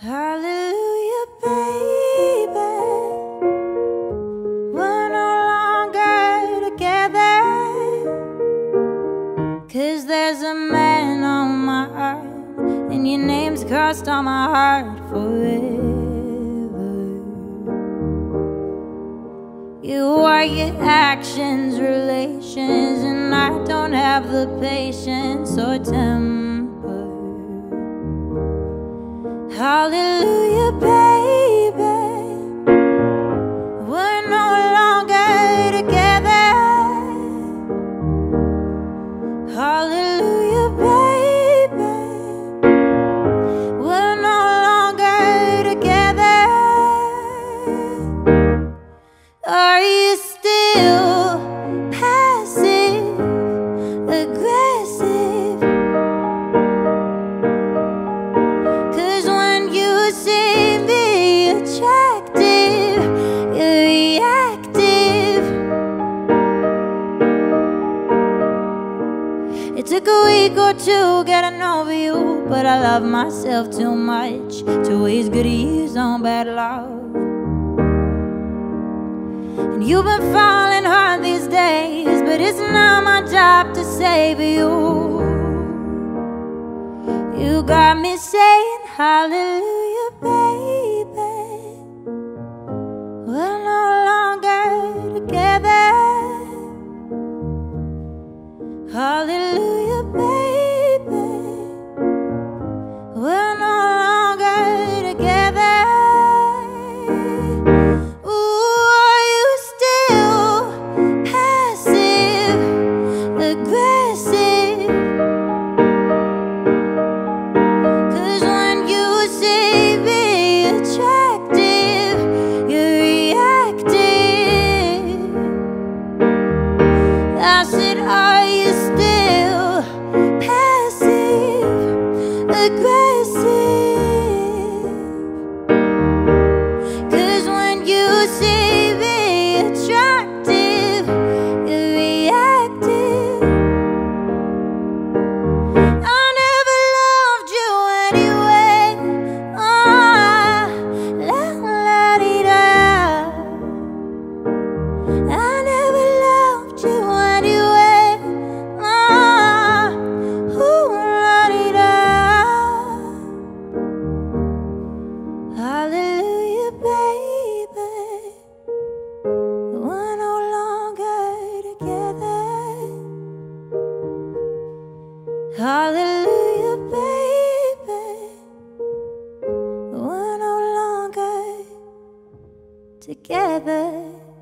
Hallelujah, baby. We're no longer together. Cause there's a man on my heart, and your name's crossed on my heart forever. You are your actions, relations, and I don't have the patience or temper. Hallelujah, baby. We're no longer together. Hallelujah, Took a week or two getting over you, but I love myself too much to waste good years on bad love. And you've been falling hard these days, but it's not my job to save you. You got me saying hallelujah, baby. We're no longer together. Hallelujah, aggressive? Cause when you see together.